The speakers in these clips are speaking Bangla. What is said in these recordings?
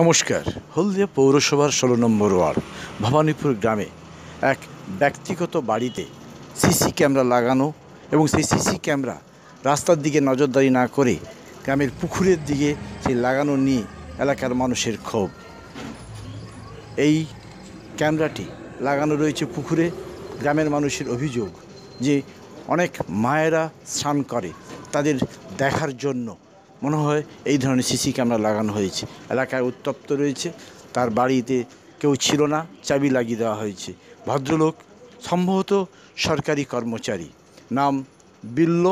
নমস্কার। হলদিয়া পৌরসভার ষোলো নম্বর ওয়ার্ড, ভবানীপুর গ্রামে এক ব্যক্তিগত বাড়িতে সিসি ক্যামেরা লাগানো এবং সেই সিসি ক্যামেরা রাস্তার দিকে নজরদারি না করে গ্রামের পুকুরের দিকে সেই লাগানো নিয়ে এলাকার মানুষের ক্ষোভ। এই ক্যামেরাটি লাগানো রয়েছে পুকুরে, গ্রামের মানুষের অভিযোগ যে অনেক মায়েরা স্নান করে তাদের দেখার জন্য। মনে হয় এই ধরনের সিসি ক্যামেরা লাগানো হয়েছে। এলাকায় উত্তপ্ত রয়েছে, তার বাড়িতে কেউ ছিল না, চাবি লাগিয়ে দেওয়া হয়েছে। ভদ্রলোক, সম্ভবত সরকারি কর্মচারী, নাম বিল্ল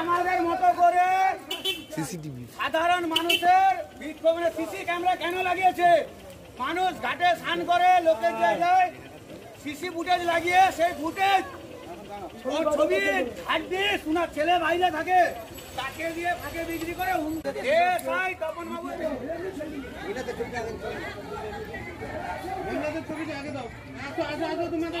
আমাদের মতো করে সিসিটিভি। সাধারণ মানুষের বিক্ষোভে সিসি ক্যামেরা কেন লাগিয়েছে? মানুষ ঘাটে স্নান করে লোকের জায়গায় সিসি ফুটেজ লাগিয়ে সেই ফুটেজ ছবি হাত দিয়ে শোনার ছেলে বাইরে থাকে তাকে দিয়ে ফাঁকে বিক্রি করে তপন বাবু। ছবিটা আগে দাও। আসো আসো আসো তোমাদের